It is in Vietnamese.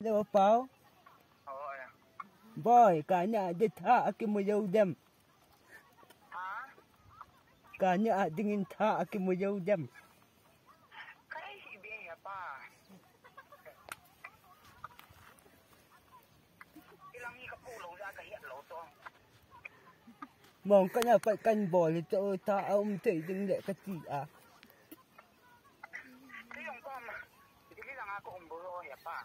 Đâu bao? Rồi. Boy, cả nhà đi thả cái mùi dâu đêm. Cả nhà đi thả cái mùi dâu đêm. Cái gì hả? Cái như cái ra cái hiện to. Mong cả nhà phải canh bò để cho thả ông thấy đừng để cái gì à. Cái dòng con mà. Thì cái lăng bố rồi hả bà?